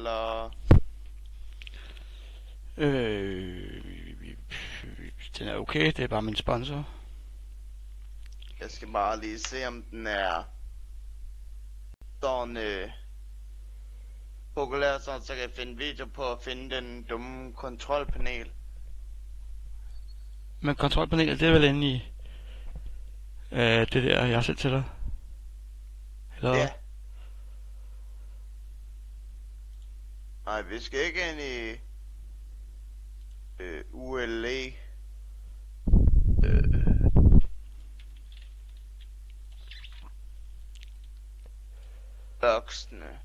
eller... Øh, den er okay, det er bare min sponsor. Jeg skal bare lige se, om den er sådan øh, populær, sådan, så kan jeg finde video på at finde den dumme kontrolpanel. Men kontrolpanelet, det er vel inde i øh, det der, jeg har sendt til dig? Eller? Ja. Nej, vi skal ikke ind i øh, ULA. Øh. Boksene.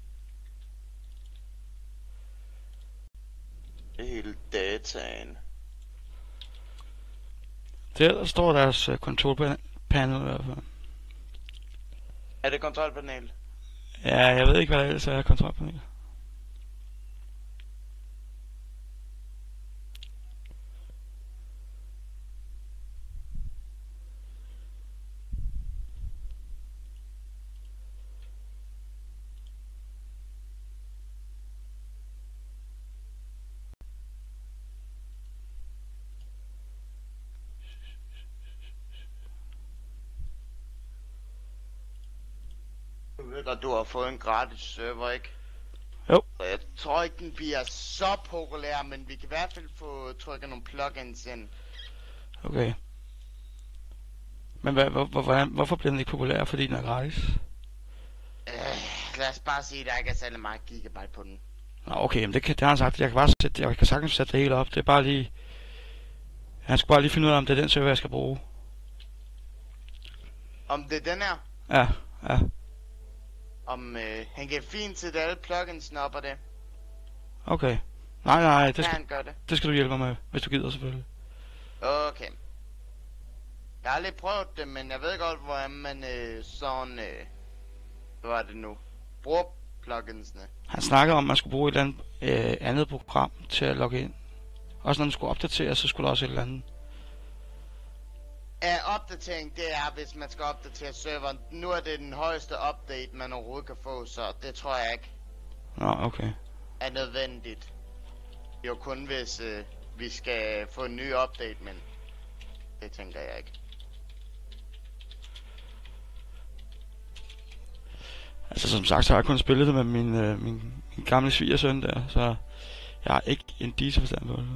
Det hele dataen. Der, der står deres øh, kontrolpanel i hvert fald. Er det kontrolpanel? Ja, jeg ved ikke, hvad der ellers er kontrolpanel. Du har fået en gratis server, ikke? Jo. Jeg tror ikke, den bliver så populær, men vi kan i hvert fald få trykket nogle plugins ind. Okay. Men hvad, hvor, hvor, hvordan, hvorfor bliver den ikke populær? Fordi den er gratis? Øh, lad os bare sige, at der ikke er særlig meget gigabyte på den. Nå, okay, men det, kan, det har han sagt. Jeg kan bare sætte, jeg kan sagtens sætte det hele op. Det er bare lige... Han skal bare lige finde ud af, om det er den server, jeg skal bruge. Om det er den her, Ja, ja. Om øh, han kan fint sætte alle pluginsene op og det. Okay. Nej, nej, det skal, han gøre det? det skal du hjælpe mig med, hvis du gider selvfølgelig. Okay. Jeg har aldrig prøvet det, men jeg ved godt, hvordan man øh, sådan... Øh, hvad var det nu? Bruger pluginsene. Han snakkede om, at man skulle bruge et eller andet, øh, andet program til at logge ind. Også når den skulle opdateres, så skulle der også et eller andet. Ja, opdatering, det er, hvis man skal opdatere serveren. Nu er det den højeste update, man overhovedet kan få, så det tror jeg ikke Nå, okay. er nødvendigt. Jo kun, hvis øh, vi skal få en ny update, men det tænker jeg ikke. Altså som sagt, så har jeg kun spillet det med min, øh, min, min gamle svigersøn der, så jeg har ikke en disse forstand på det.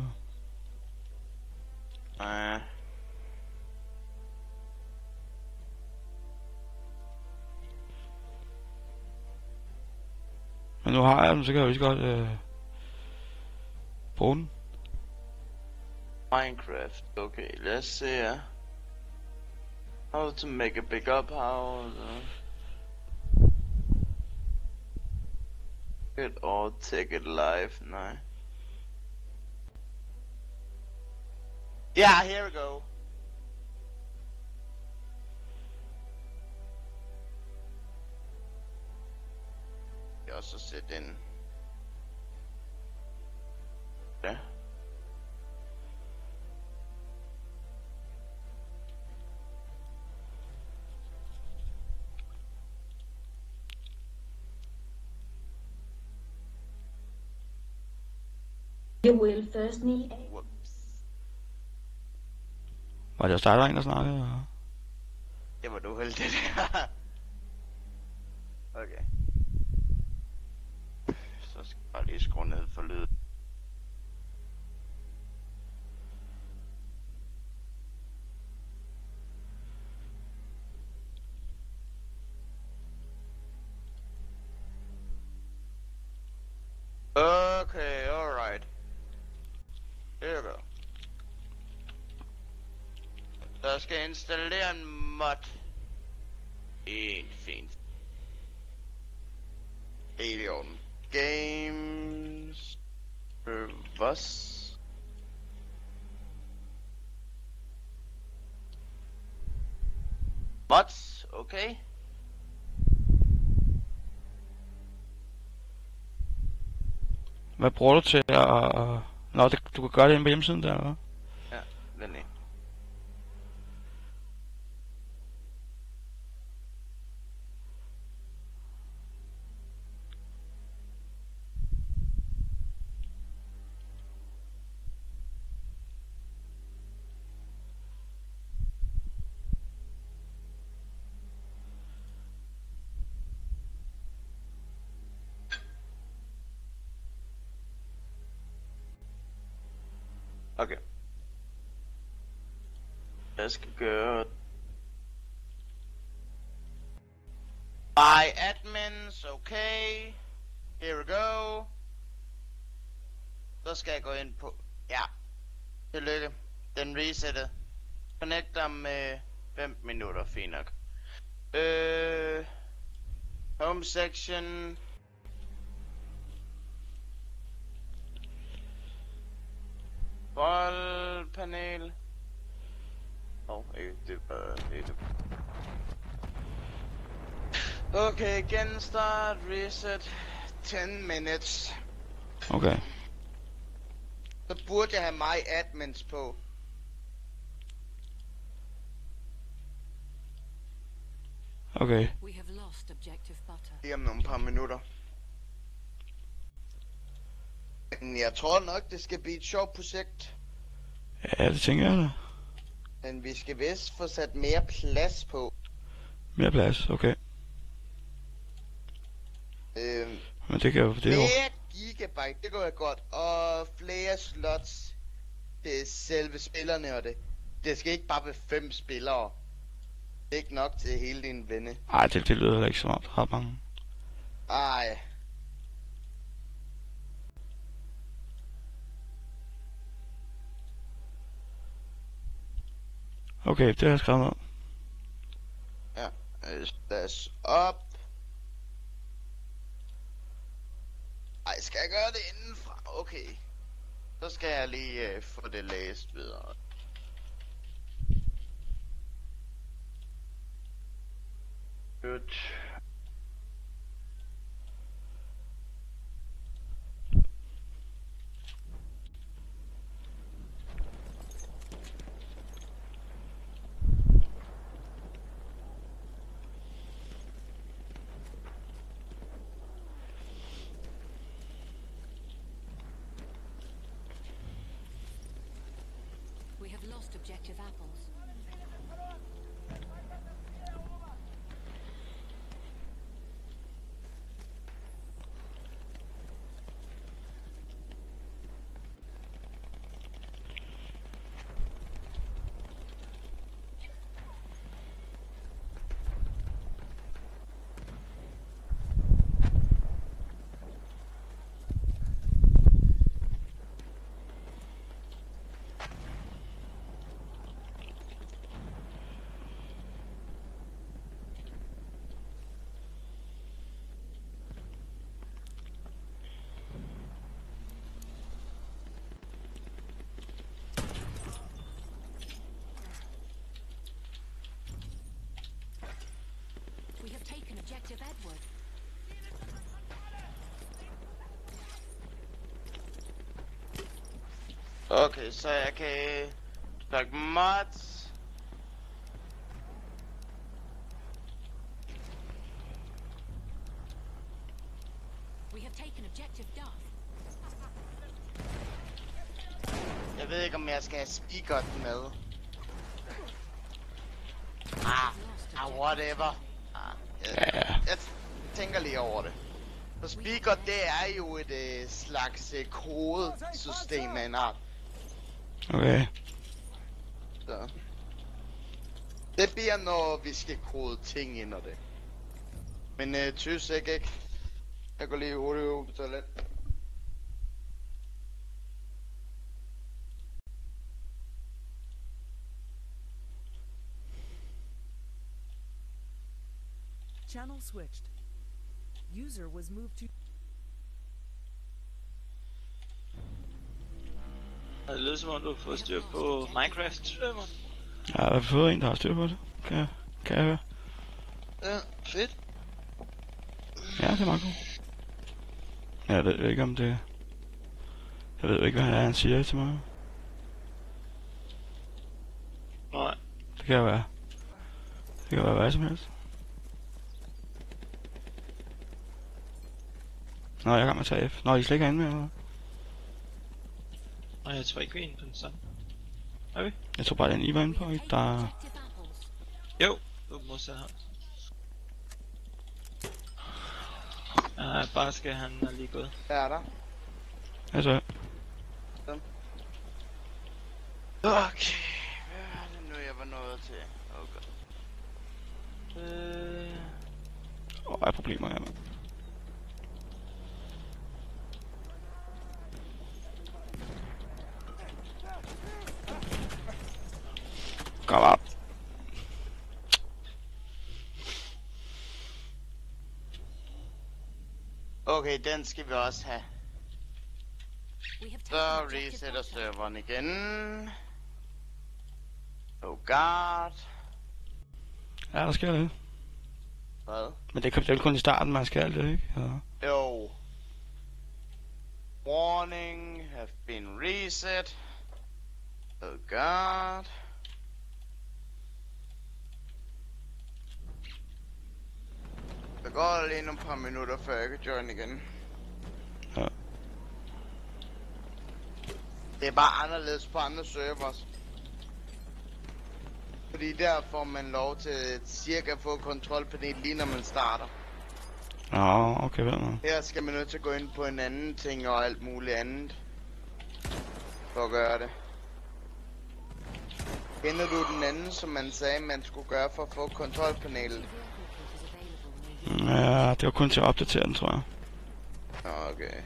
Uh, Men nu har jeg den, så kan jeg jo lige godt øh, bruge den. Minecraft, okay, lad os se her. How to make a big up house. It or take it live, nej. Yeah, here we go. Jeg også sætte en. Ja. You will first need Whoops. Var det også dig, der var en, der snakkede? Det var du heldig der. okay. Så forlød. Okay, alright. Here we go. Der jeg skal installere en mod. En fin. Helt i orden. Games. Servers. Mods, okay. Hvad bruger du til at... Nå, det, du kan gøre det inde på hjemmesiden der, eller? Ja, vent lige. Okay. Jeg skal gøre... My admins, okay. Here we go. Så skal jeg gå ind på... Ja. Tillykke. Den resettet. Connecter med 5 minutter, fint nok. Øh... Home section. Boldpanel. Åh, oh, ikke det var det. Okay, genstart, reset, 10 minutes. Okay. Så burde jeg have mig admins på. Okay. We have lost objective butter. Lige om nogle par minutter. Men jeg tror nok, det skal blive et sjovt projekt. Ja, det tænker jeg da. Men vi skal vist få sat mere plads på. Mere plads, okay. Øhm, Men det kan jo... Det er jo... flere gigabyte, det går jeg godt. Og flere slots til selve spillerne og det. Det skal ikke bare være fem spillere. Det er ikke nok til hele din venne. Ej, det, det lyder heller ikke der er ret mange. Ej. Okay, det har jeg skrevet ned. Ja, øh, op. Ej, skal jeg gøre det indenfra? Okay. Så skal jeg lige øh, få det læst videre. Good. Objective Edward. Okay, jeg kan trykke mods. We have taken objective Duff. Jeg ved ikke, om jeg skal have speakeren med. Ah, ah whatever. Ah, Ja, jeg tænker lige over det. For speaker, det er jo et øh, slags øh, kodesystem af en art. okay. Så. Det bliver, når vi skal kode ting ind og det. Men øh, tys ikke? Jeg går lige hurtigt ud på toilet. Channel switched. User was moved to. Det lyder som om, du har fået styr på Minecraft-serveren. Jeg har fået en, der har styr på det. Kan jeg, kan jeg høre? Ja, fedt. Ja, det er meget godt. Jeg ved ikke, om det... Jeg ved ikke, hvad han, er, han siger til mig. Nej. Det kan være. Det kan være hvad som helst. Nå, jeg er gang med at tage F. Nå, I er slet ikke herinde med, eller? Nej, jeg tror ikke, vi er inde på den samme. Er vi? Jeg tror bare, den I var inde på, ikke? Der... Jo, du er modsat ham. Ja, bare skal han er lige gået. Der er der. Altså, Okay, hvad er det nu, jeg var nået til? Oh god. Øh... Åh, oh, er problemer her, mand. Kom op. Okay, den skal vi også have. Så resetter serveren igen. Oh god. Ja, der sker det. Hvad? Men det kan vel kun i starten, man skal det, ikke? Ja. Jo. Warning have been reset. Oh god. Der går lige nogle par minutter, før jeg kan join igen. Det er bare anderledes på andre servers. Fordi der får man lov til at cirka få kontrolpanel lige når man starter. Nå, okay, vel nu. Her skal man nødt til at gå ind på en anden ting og alt muligt andet. For at gøre det. Kender du den anden, som man sagde, man skulle gøre for at få kontrolpanelet? Ja, det var kun til at opdatere den, tror jeg. Okay.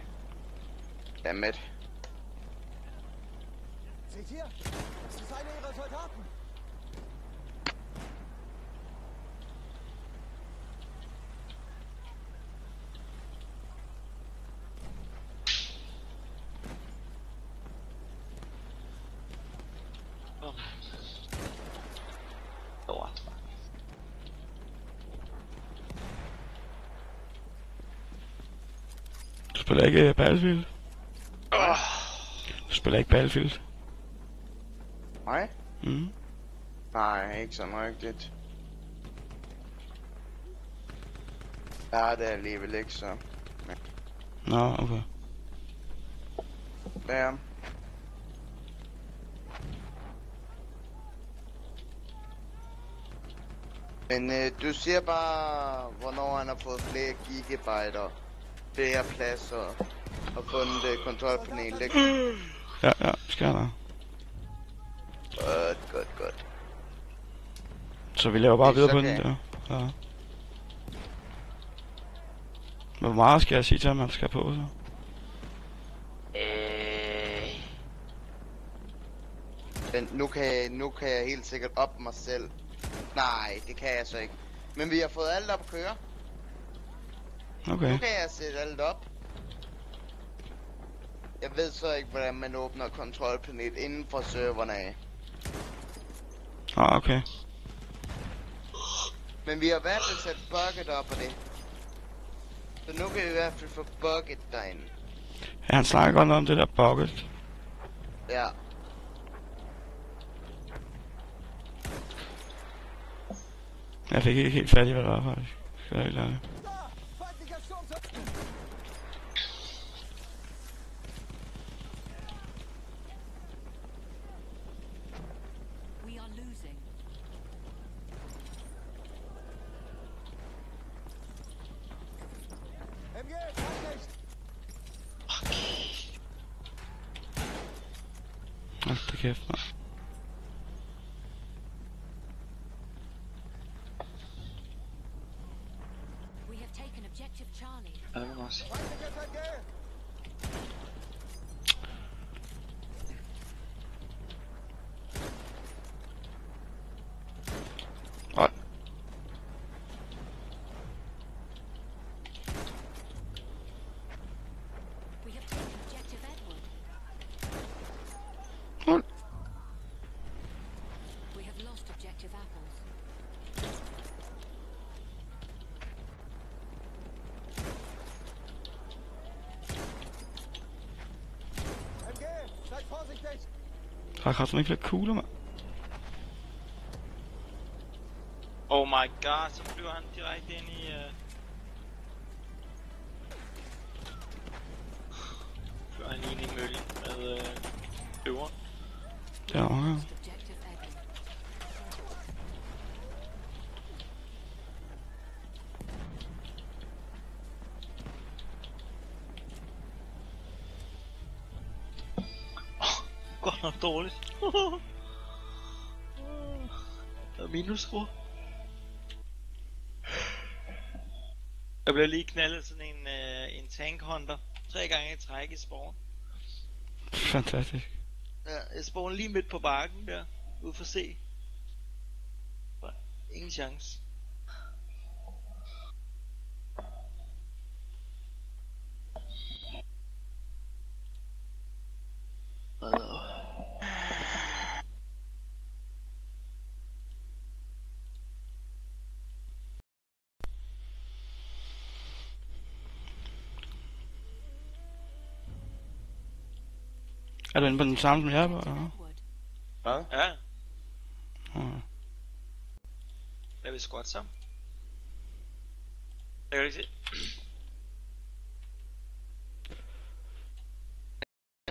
Dammit. Seht ihr? Das ist einer ihrer Soldaten. Spiller ikke Battlefield? Oh. Du spiller ikke Battlefield? Nej? Mm. Nej, ikke sådan rigtigt. Ja, det er alligevel ikke så. Nå, okay. Ja. Men øh, du siger bare, hvornår han har fået flere gigabyte og flere pladser og fundet øh, kontrolpanel. Det er Ja, ja, skal jeg Så vi laver bare Det er videre på den der. Ja. Men Hvor meget skal jeg sige til, at man skal på, så? Øh... Men nu kan, jeg, nu kan jeg helt sikkert op mig selv. Nej, det kan jeg så ikke. Men vi har fået alt op at køre. Okay. Nu kan jeg sætte alt op. Jeg ved så ikke, hvordan man åbner kontrolpanel inden for serverne af. Ah, okay. Men vi har i hvert fald sat bucket op på det. Så nu kan vi i hvert fald få bucket derinde. Ja, han snakker godt om det der bucket. Ja. Jeg fik ikke helt fat i, hvad det var, faktisk. Skal jeg helt ærlig. Da! have to the fuck? Der er kraftigt ikke flere kugler, mand. Oh my god, så flyver han direkte ind i... Uh... Flyver han lige ind i møllen med uh... dårligt. Og minusskruer. Jeg blev lige knaldet sådan en, øh, en tank hunter. Tre gange i træk i spawn. Fantastisk. Ja, jeg spawn lige midt på bakken der. Ude for. Bare Ingen chance. Du inde på den samme som jeg er på? Eller? hvad? Hvad? Ja, Ja. er vi squat sammen? Jeg kan ikke se.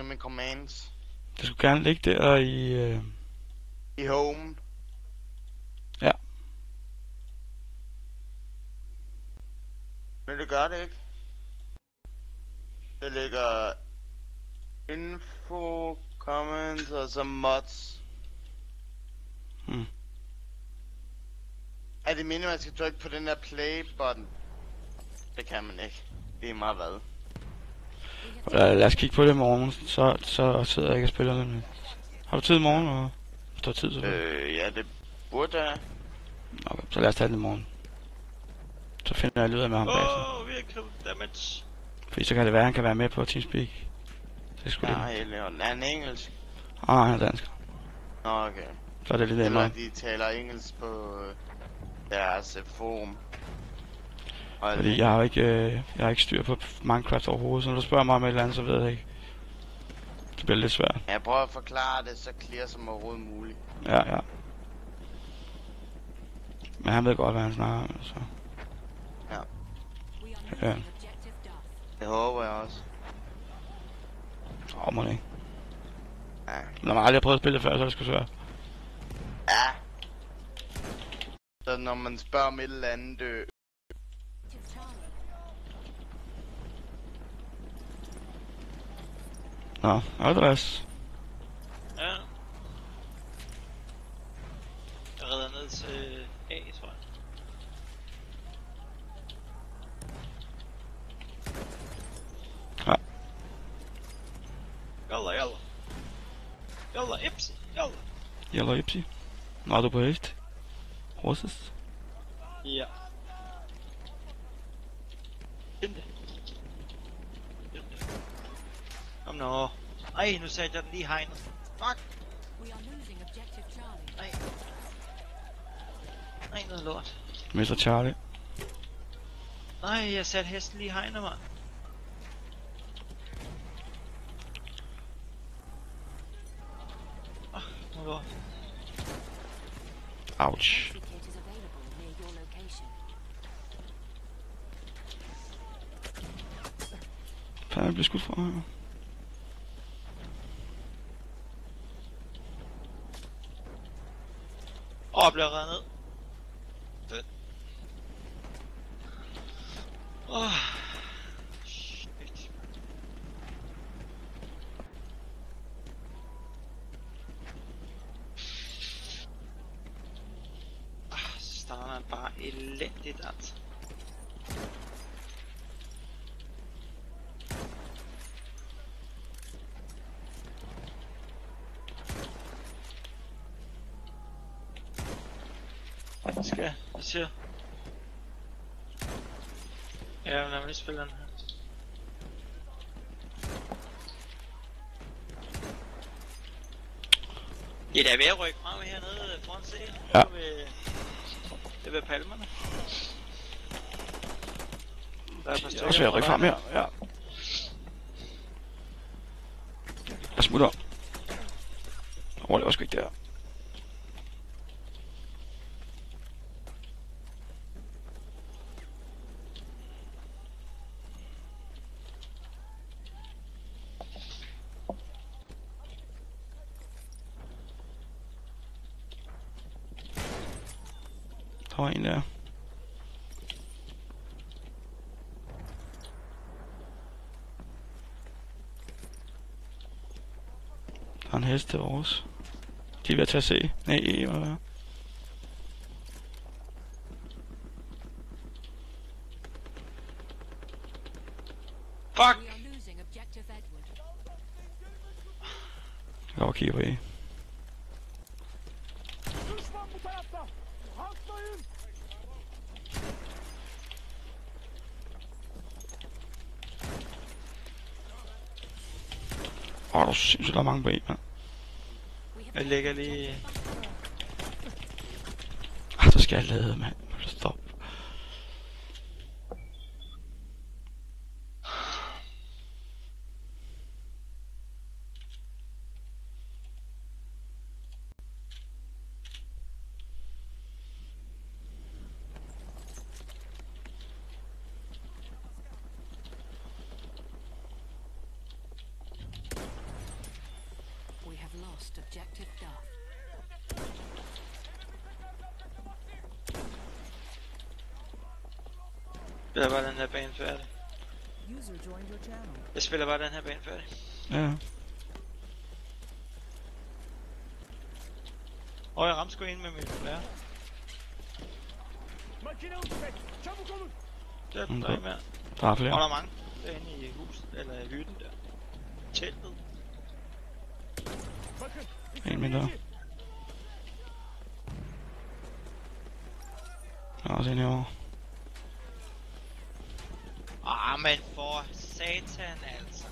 Med commands. Det skulle gerne ligge der i... Øh... I home. Ja. Men det gør det ikke. Det ligger info, comments og så mods. Hmm. Er det meningen, at man skal trykke på den der play-button? Det kan man ikke. Det er meget hvad. Lad, os kigge på det i morgen, så, så sidder jeg ikke og spiller med. Har du tid i morgen? Og... Du har tid, så... Øh. Ja, det burde jeg. Okay, så lad os tage den i morgen. Så finder jeg af med ham bagefter. Åh, oh, vi har damage. Fordi så kan det være, at han kan være med på Teamspeak. Det skulle Ja, det. eller er han engelsk? Ah, han er dansk. Nå, okay. Så er det lidt nemmere. de taler engelsk på øh, deres øh, forum. Og Fordi jeg har ikke, øh, jeg har ikke styr på Minecraft overhovedet, så når du spørger mig om et eller andet, så ved jeg ikke. Det bliver lidt svært. Jeg prøver at forklare det så clear som overhovedet muligt. Ja, ja. Men han ved godt, hvad han snakker om, så. Ja. Duff. Det håber jeg også. Åh, må det ikke. Ja. Når man aldrig har prøvet at spille det før, så er det sgu svært. ja. Så når man spørger om et eller andet, øh. Nå, Andreas. Ja. Jeg redder ned til A, tror jeg. Ipsi, jalla. Jalla Ipsi. Nå, er du på høst? Horses? Ja. Det. Kom nu. Ej, nu satte jeg den lige hegnet. Fuck. We are losing objective Charlie. Nej. Nej, noget lort. Mr. Charlie. Nej, jeg satte hesten lige hegnet, mand. Ah, noget lort. Ouch. Mercy kit. Fanden, jeg bliver skudt fra her. Åh, oh, bliver reddet ned. Fedt. Åh. Oh. Shit. Ah, så starter man bare elendigt, altså. Hvad skal jeg? Hvad siger du? Ja, men lad mig lige spille den her. Ja, der er ved at rykke frem hernede foran scenen. Ja. Det ved palmerne. Der er et par Jeg er også ved at rykke frem her. Ja. Jeg smutter. Jeg overlever sgu ikke. Der var en der heste vores. De er ved at tage C. Nej, E, hvad der Fuck! Jeg var kigge på E. Åh, oh, der er sindssygt, der er mange på E, mand. Jeg lægger lige... Ah, du skal jeg lade, mand. Spiller bare den her bane færdig. Jeg spiller bare den her bane færdig. Ja. Og jeg ramte sgu ind med min flare. Det er der ikke mere. Der er Og der flere. er mange derinde i huset, eller i hytten der. Teltet. En mindre. Der er også en herovre. Ah, men for satan altså.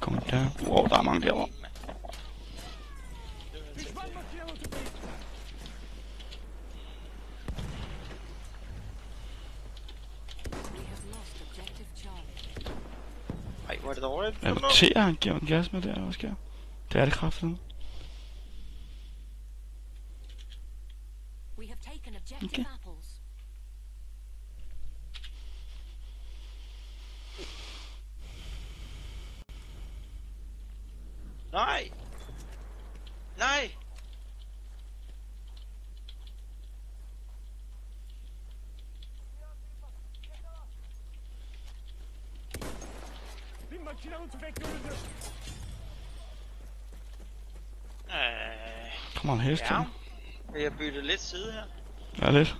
Kom der. Wow, der er mange derovre. Ej, hvor er det dårligt. Jeg noterer, han giver en gas med der, hvad sker? Det er det kraftigt. We have taken objective Okay. apples. Nej! Nej! Bir makinalı tüfek görüldü. Øh, Hest ja. Vil jeg bytte lidt side her? Ja, lidt.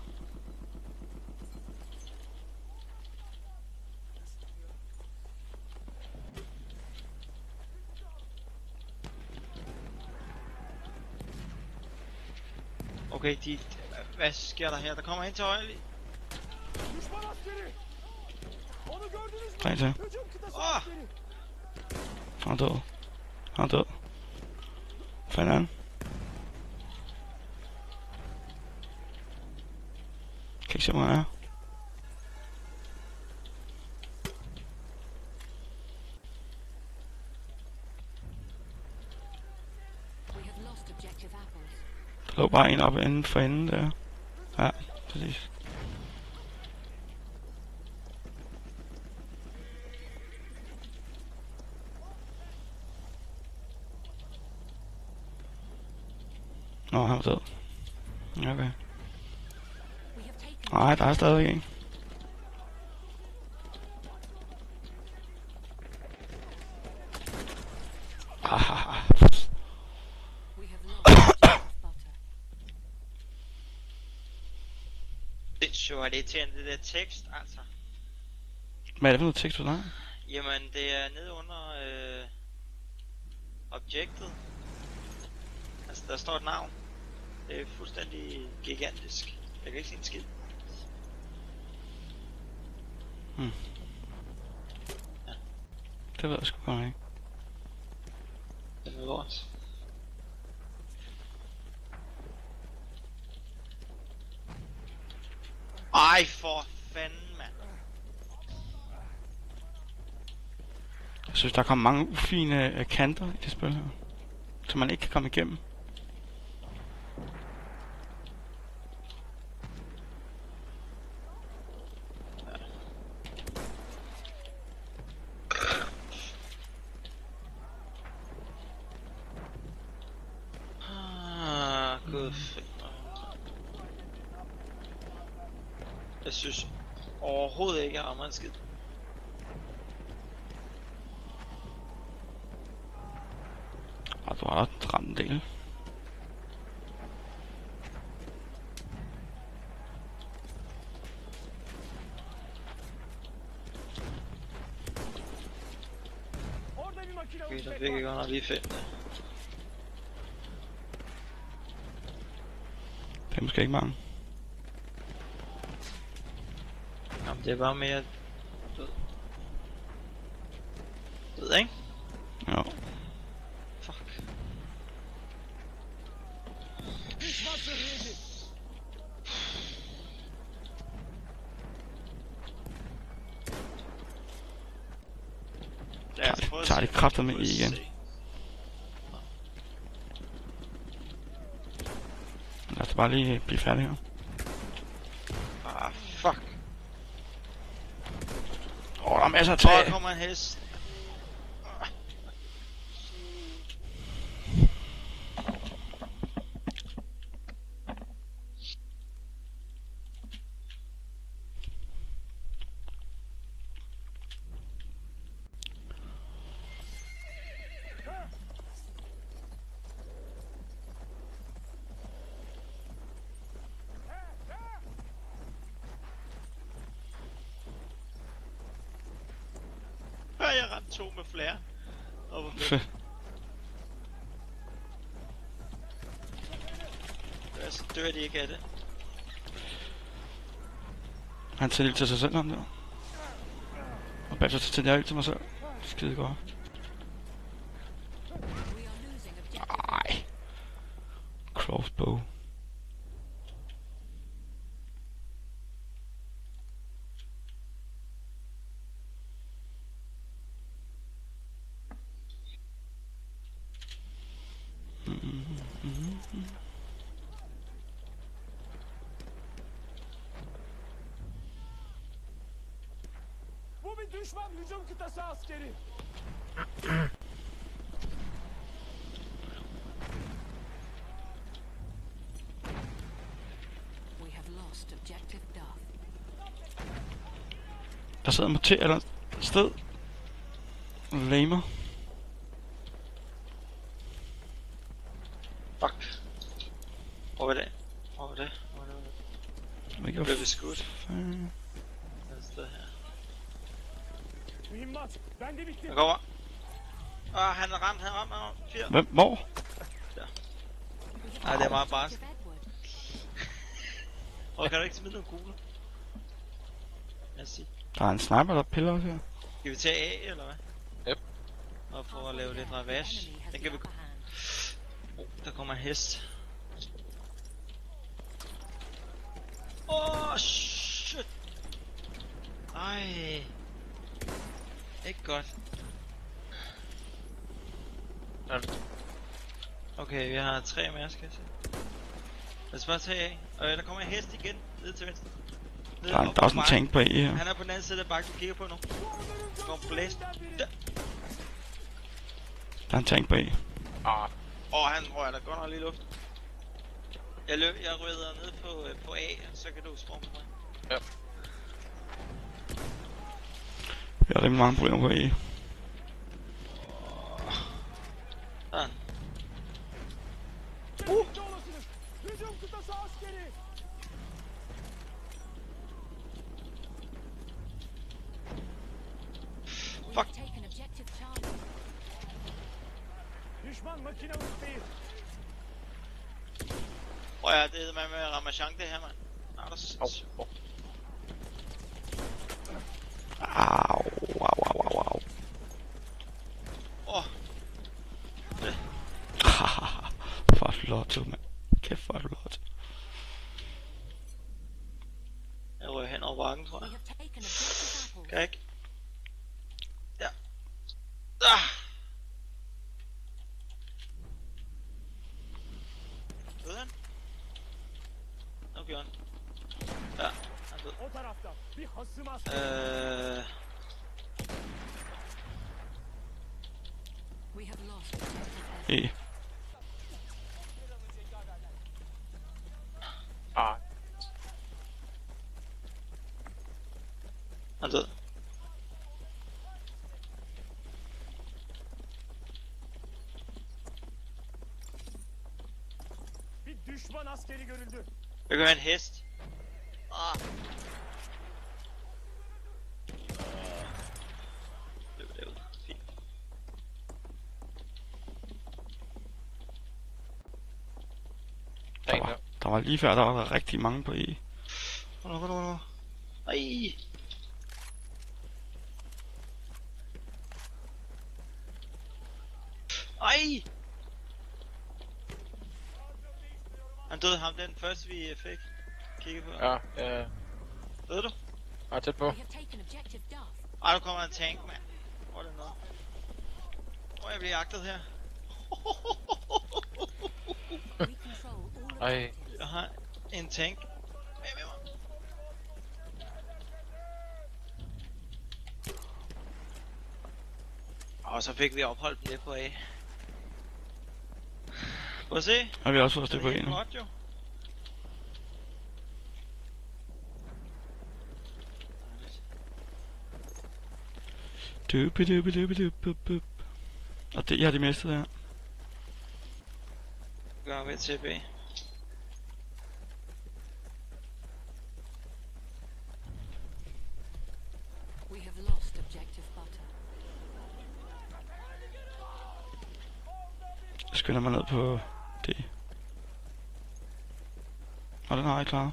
Okay, de... Hvad sker der her? Der kommer en til højre lige. Tre til. Askeri. Han er død. Han er død. Fandt han. Kan ikke se, hvor han er. We have lost objective apples. Der lå bare en op inden for enden der. Ja, præcis. Nå, han var død. Okay. We have taken Nej, der er stadig en. Ah. Det er sjovt, det til det der tekst, altså. hvad er det for noget tekst for dig? Jamen, det er nede under øh, objektet. Altså, der står et navn. Det er fuldstændig gigantisk. Jeg kan ikke se en skid. Det ved jeg sgu godt ikke. Det er lort. Ej, for fanden, mand. Jeg synes, der kommer mange ufine øh, kanter i det spil her. Som man ikke kan komme igennem. Ah, gud fri mig. Jeg synes overhovedet ikke, jeg rammer en skid. Og du har da ramt en del. Orada bir makinalı Okay, så nok lige fem. Det er måske ikke mange. Jamen, det er bare mere... Du ved, ikke? Ja. Fuck. At Tager se, de kræfter med igen. se. Os bare lige blive færdige her. Ah, fuck. Åh, oh, der er masser af Åh, træ. der kommer en hest. Hør, jeg ramte to med flere. Og hvor fedt. Ja, så dør de ikke af det. Han tænder ild til sig selv, ham der. Og bagefter så tænder jeg ild til mig selv. Skide godt. Ej. Crossbow. Düşman hücum kıtası askeri. We have lost objective Duff. Der sidder en et eller andet sted. Lamer. Fuck. Hvor var det? Hvor var det? Hvor var det? Jeg ved ikke, Blev hvor vi skudt? fanden- Et sted her. Mühimmat. Ben de bitti. Jeg kommer. Åh, han er ramt, han er ramt, er. Fire. Hvem? Hvor? Nej, det er meget barsk. Og kan du ikke smide nogle kugler? Lad os sige. Der er en sniper, der piller os her. Skal vi tage A, eller hvad? Yep. Og for at lave lidt ravage. Den kan vi... Oh, der kommer en hest. Åh, oh, shit. Ej. Ikke godt. Okay, vi har tre mere, skal jeg se. Lad os bare tage af. Øh, der kommer en hest igen, ned til venstre. Ned Der er, der er også på en tank på E her. Han er på den anden side af bakken, du kigger på nu. Der kommer blæst. Der. Der er en tank på E. Ah, Åh, oh, han rører der godt nok lige luft. Jeg, løb, jeg rydder ned på, øh, på A, så kan du sprunge på mig. ja. Vi har rimelig mange problemer på E. Sådan. Birlikte olasınız. Hücum kıtası askeri. We Fuck. have taken objective Charlie. Düşman makinalı tüfeği. Prøv at det er med med Ramachan det her, mand. Nej, der er Au, sindssygt. au. Au, au, au, au, au. Åh, For et lotto, mand. Kæft for et lotto. jeg rører hen over bakken, tror We jeg. have taken objective apples. Kan jeg ikke? Ja. Ah. Døde han? Nu gjorde han. Ja, han død. O tarafta. Bir hasım askeri. Øh, We have lost objective Edward. E. Ah, han død. Jeg kan høre en hest. Ah. Løb derud. Fint. Der var, der var lige før, der var der rigtig mange på E. Kom nu, kom nu, kom nu. Ej. Ej! Han døde ham den første vi øh, fik. Kigge på. Ja, øh, Døde du? er tæt på. Ej, nu kommer en tank, mand. Hvor er det noget? Hvor jeg bliver jagtet her. Ej. Jeg har en tank. Og så fik vi opholdt dem lidt på A. Prøv at se. Har vi også fået det på en godt, jo. Dubidubidubidubidup. Og det, jeg har de mistet her. Gør ved TB. We have lost objective butter. Jeg skynder mig ned på D. Og den har jeg klaret.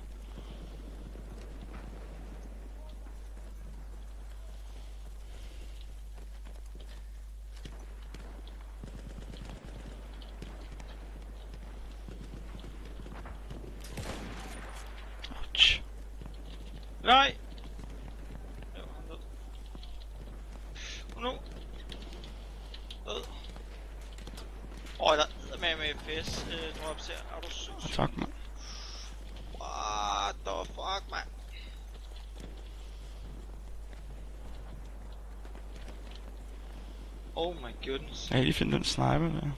Ouch. Nej! Jo, han død. Nu. Død. Åh, der er med med FPS øh, drops her. Er du Og syg? tak, mand. What the fuck, man? Oh my. Jeg kan lige finde den sniper der.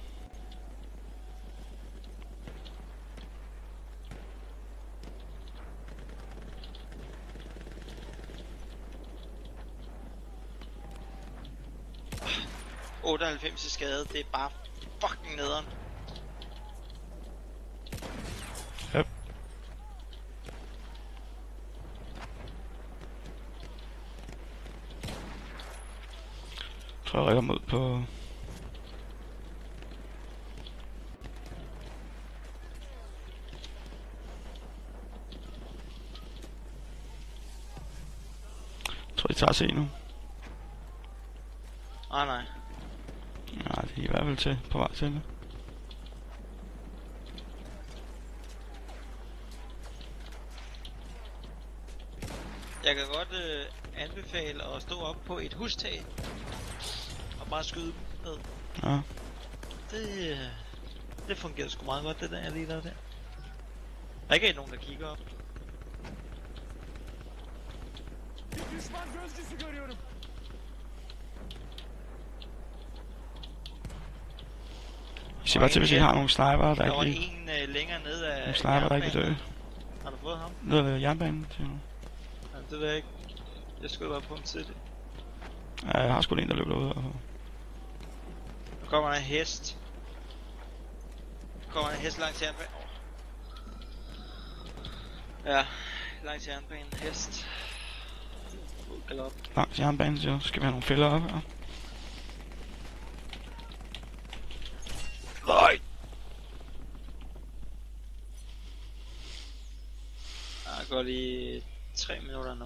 Oh, 98 i skade, det er bare fucking nederen. Yep. tror jeg rækker mod på... Tager C nu. Ah, nej. Nej, de er i hvert fald til på vej til det. Jeg kan godt øh, anbefale at stå op på et hustag og bare skyde dem ned. Ja. Det, øh, det fungerer sgu meget godt, det der, jeg lige lavede der. Der er ikke nogen, der kigger op. gözcüsü görüyorum. I siger bare til, hvis I har nogle sniper, der ikke lige... en øh, længere ned af Nogle sniper, der ikke vil dø. Har du fået ham? Ned ad jernbanen, siger du. Ja, det ved jeg ikke. Jeg skulle bare på ham til det. Ja, jeg har sgu en, der løber derude. Og... Nu kommer der en hest. Nu kommer der en hest langs jernbanen. Ja, langs jernbanen. Hest. God galop. Langs jernbanen, så skal vi have nogle fælder op her. Nej! Der går lige 3 minutter nu.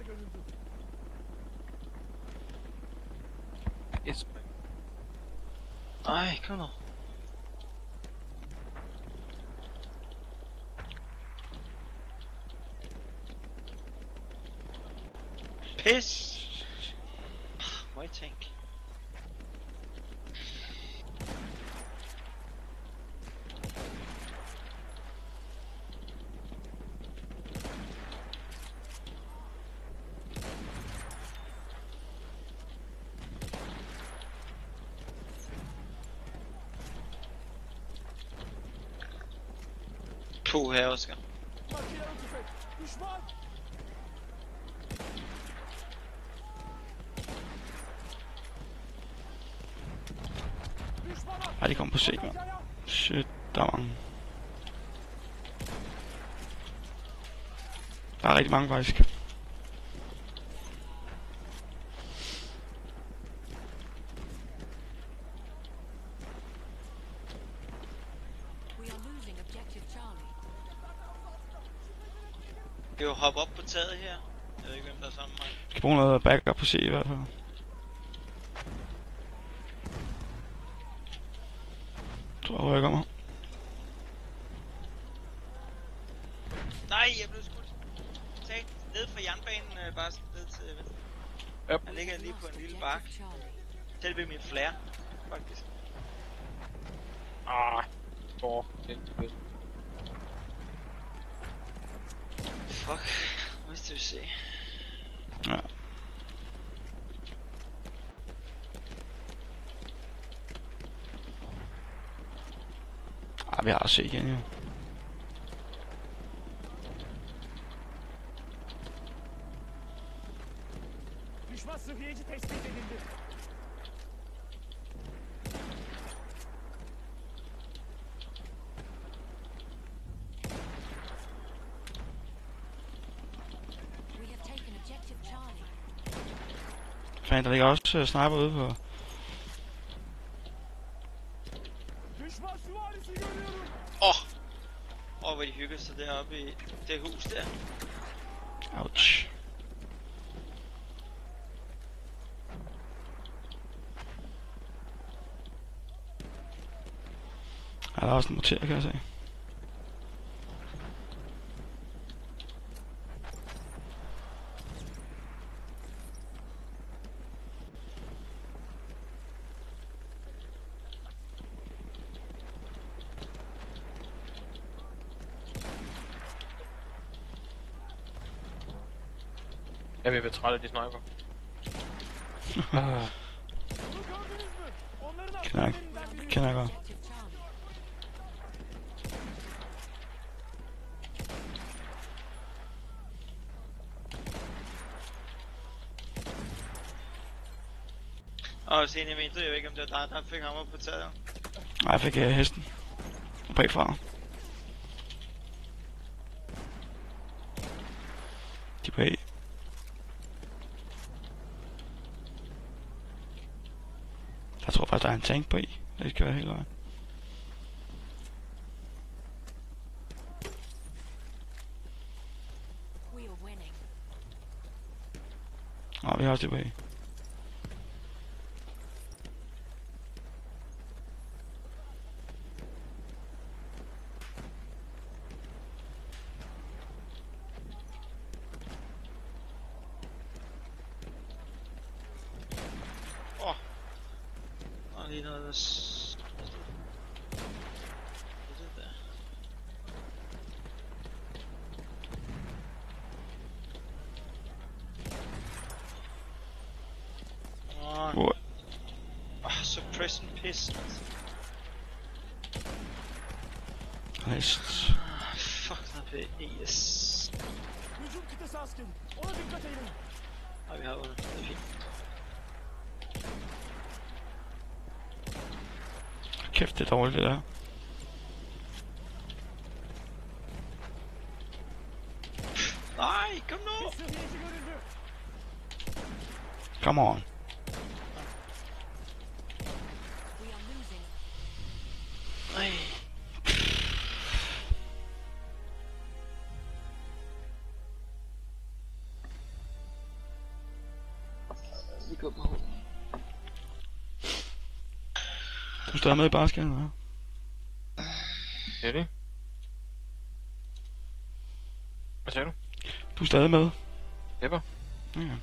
Bir asker görüldü. et. Ej, kom nu. Pis! Må To her, Oscar. Makinalı Ej, de kom på C, mand. Shit, der er mange. Der er rigtig mange, faktisk. We are losing objective Charlie. Vi kan jo hoppe op på taget her. Jeg ved ikke, hvem der er sammen med mig. Skal bruge noget backup på C i hvert fald. Tror jeg mig. Nej, jeg blev skudt. Tag ned fra jernbanen, øh, bare sådan ned til venstre. Yep. Han ligger lige på en lille. Charlie. Tæt ved min flare, faktisk. Ah, Thor. Det er fedt. Fuck. Nu skal vi se. Ja. Ah, vi har set igen, jo sıhhiyeci tespit edildi. We have taken objective Charlie. Fan, der ligger også uh, sniper ude på... Åh! Oh! Åh, oh, hvor de hygger sig deroppe i det hus der. Ouch. Ja, der er også en morter, kan jeg se. Jeg vil være træt af de sniper. ah, jeg. Objective Charlie. Og vinduet, jeg ved ikke om det var dig, der fik ham op på taget. Nej, jeg fik uh, hesten. Bagfra. De er bag. Jeg tror faktisk, der er en tank på i. Det skal være helt vejen. We are winning. Nej, vi har også det bag. Åh! Og lige noget der... s- Det er det der. Åh, Hvor? oh, suppression piss. altså. Nice. Ah, Fuck, der er yes. Hücum kıtası askeri. Ona dikkat edin. Og vi har under. Det er fint. Kæft, det er dårligt, det der. Nej, kom nu! Bir sıhhiyeci görüldü. Come on. Er stadig med i basket, eller er det? Hvad sagde du? Du er stadig med. Jepper? Ja.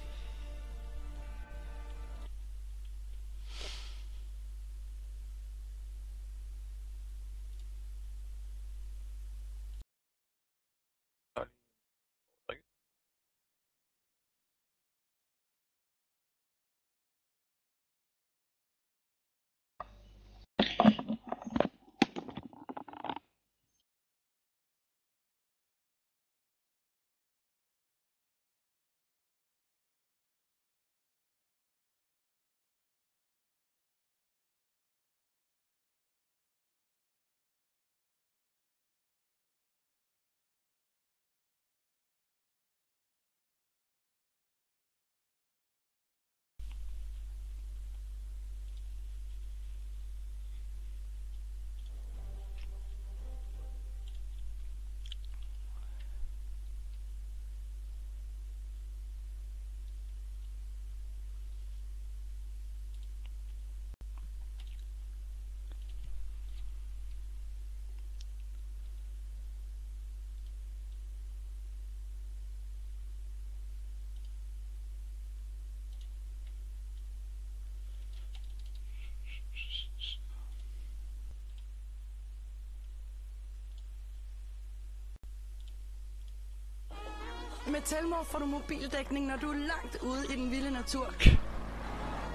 Med Telmor får du mobildækning, når du er langt ude i den vilde natur.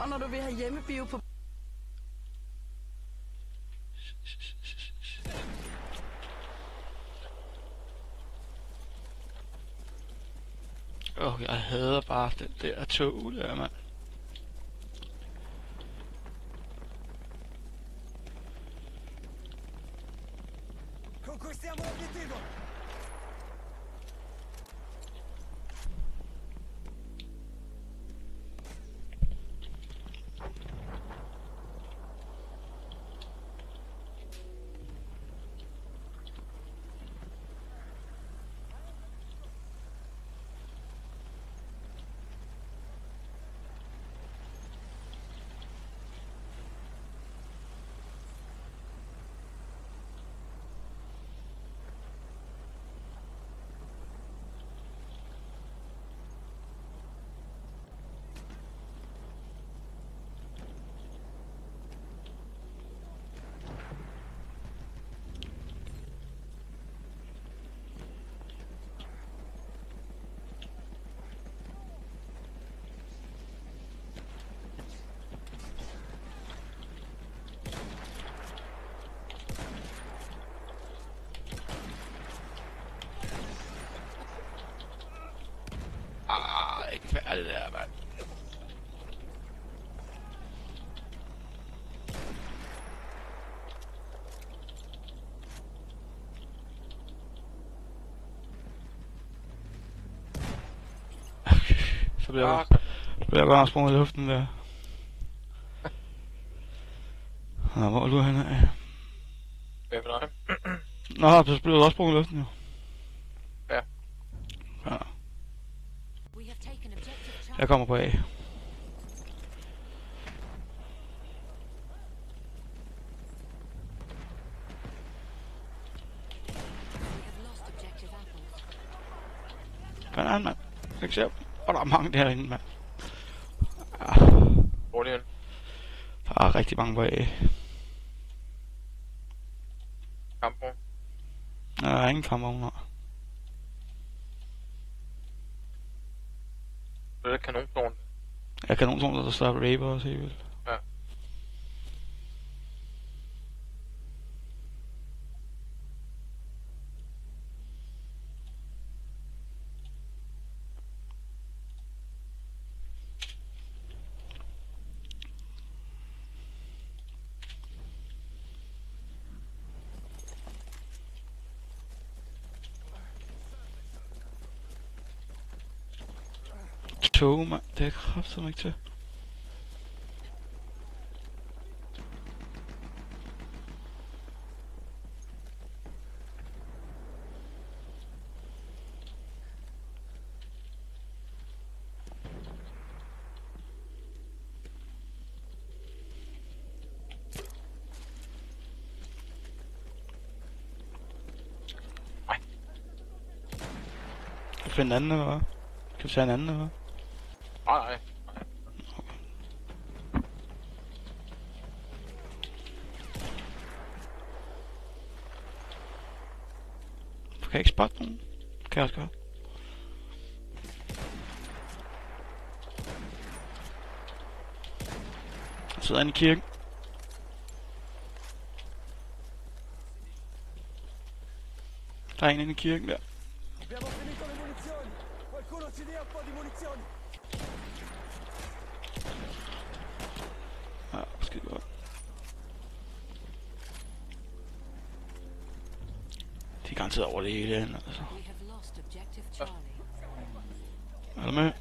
Og når du vil have hjemmebio på Åh, jeg hader bare den der tog der, mand. Ah, der, mand. Så bliver jeg, bliver jeg bare sprunget i luften der. Nå, hvor er du henne af? Hvad med dig? Nå, så bliver du også sprunget i luften jo. Ja. Ja, We have taken objective jeg kommer på A. Objective apples. Banan, mand. Jeg kan se, og der er mange derinde, mand. Ja, Hvor er det der er rigtig mange på A. Kampvogn? Der er ingen kampvogner. Det er kanontårn. Jeg kan nogen der står raver Tog, mand. Det er kraftedeme ikke til. Nej. Finde en anden, eller hvad? Kan vi tage en anden, eller hvad? Nej, nej. Du kan ikke spotte nogen. Kan jeg også godt. Der sidder inde i kirken. Der er en inde i kirken der. Abbiamo finito le munizioni! Qualcuno ci dia un po' di munizioni! Ja, skide godt. De er garanteret over det hele hen, altså. We have lost objective Charlie. Er du med?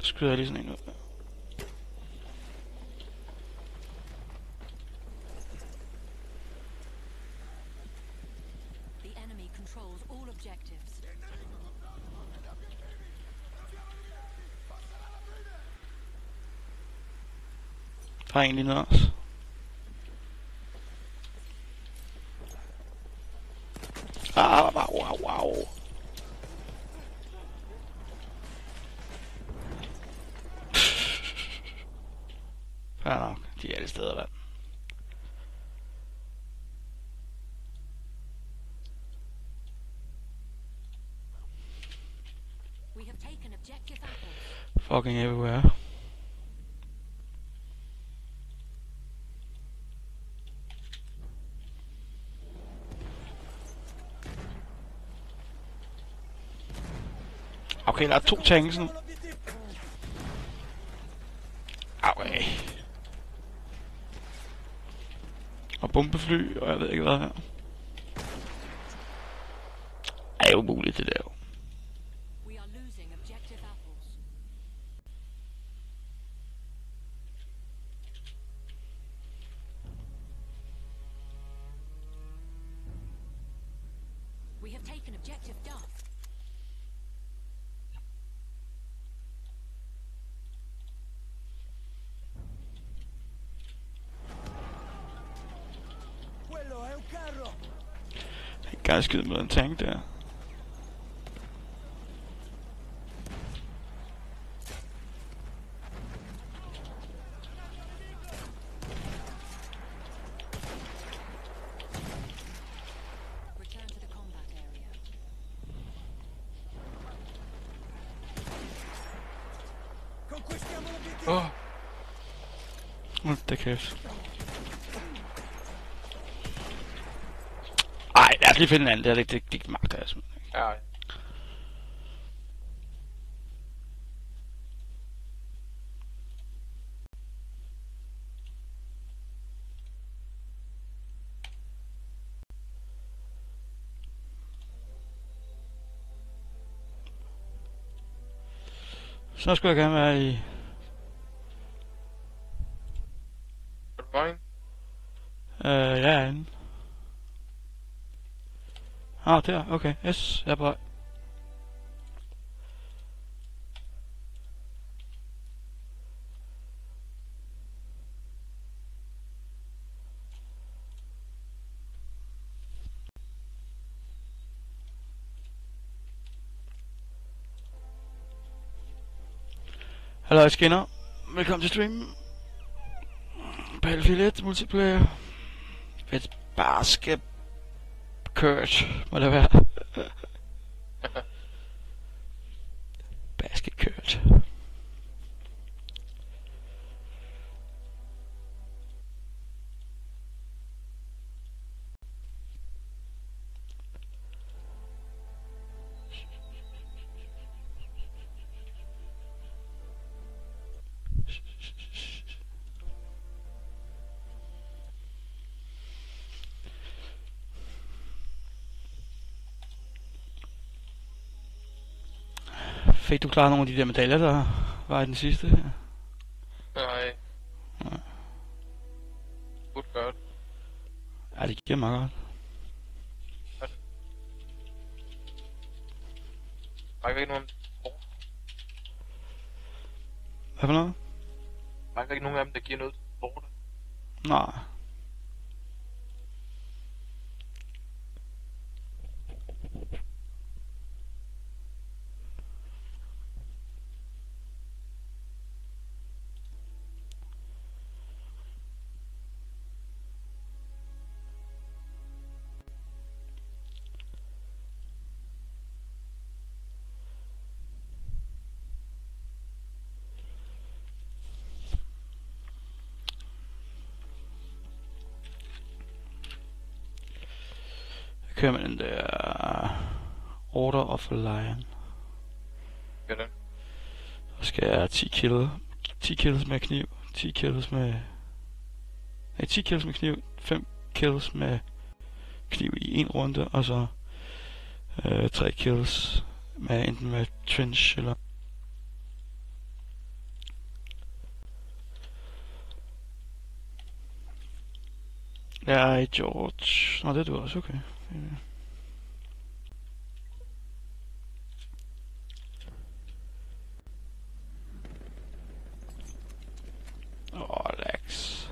Så skyder jeg lige sådan en ud. The enemy Ah, wow, wow. Fair nok, de er alle steder. Fucking everywhere. Okay, der er to tanksen. Okay. Og bombefly, og jeg ved ikke hvad her. Det er umuligt det der jo. We are losing objective apples. We have taken objective Duff. Quello è un carro! Jeg kan ikke skyde med en tank der. Return to the combat area. Conquistiamo l'obiettivo! Åh, Hold da kæft. Ej, lad os lige finde en anden. Det, er det, det, det magter jeg simpelthen ikke. ja. Så skulle jeg gerne være i... Er du fine? Øh, jeg er inde. Ah, der. Okay. Yes, jeg er på vej. Hallo skinner. Velkommen til streamen. Battlefield 1 multiplayer. Fedt basket Kurt, må Fik du klaret nogle af de der medaljer, der var i den sidste? her? Nej. Nej. Good godt. Ja, det giver meget godt. Mangler ikke nogen, Hvad for noget? mangler ikke nogen af dem, der giver noget sport. Nej. Kører med den der Order of a Lion. Gør den. Så skal jeg have 10 kill. 10 kills med kniv. 10 kills med... Nej, 10 kills med kniv. 5 kills med kniv i en runde. Og så øh, 3 kills med enten med trench eller... Ja, i George. Nå, det er du også, okay. Øh. Åh, Lex.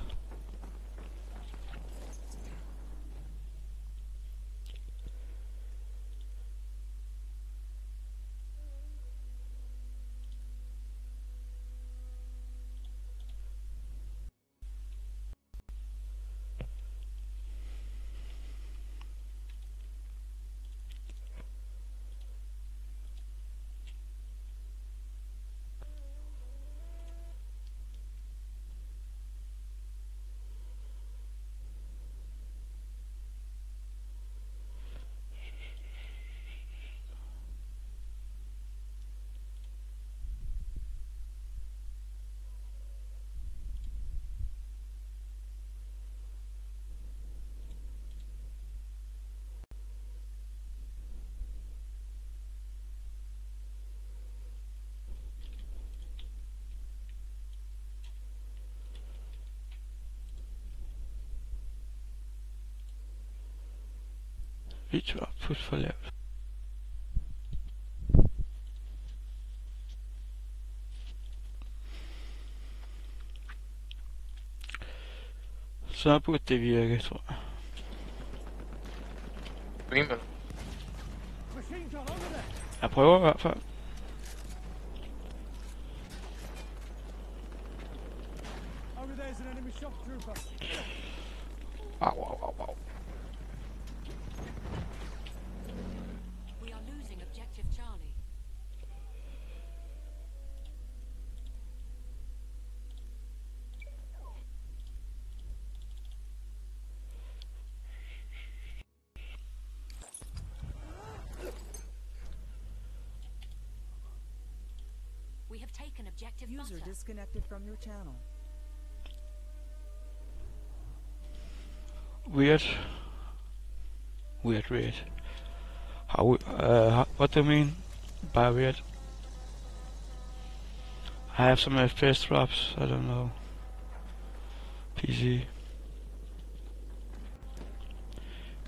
Video output for lavt. Så burde det virke, tror jeg. Greenville. Machine gun over there. Jeg prøver i hvert fald. Over there's an enemy shock trooper. Au, au, au, au. Taken User butter. disconnected from your channel. Weird. Weird, weird. How, uh, what do you mean by weird? I have some FPS drops, I don't know. PC.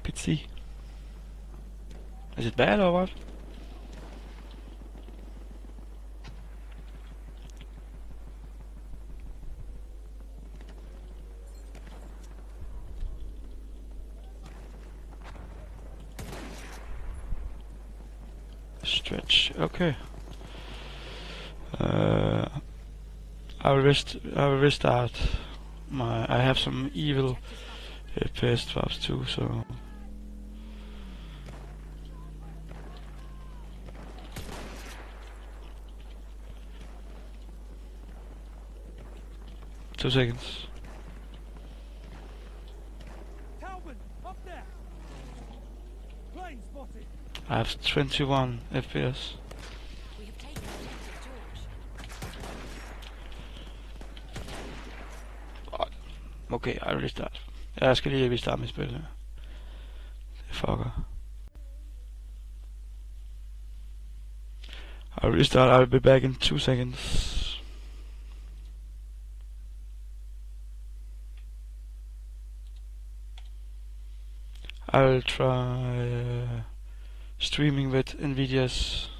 PC. Is it bad or what? Okay. Uh, I will rest. I will restart my. I have some evil FPS drops too, so. Two seconds. Talbot, up there. Plane spotted. I have 21 FPS. Okay, I lige restart. Jeg skal lige restarte mit spil her. Det fucker. I'll restart, I'll be back in two seconds. I'll try uh, streaming with Nvidia's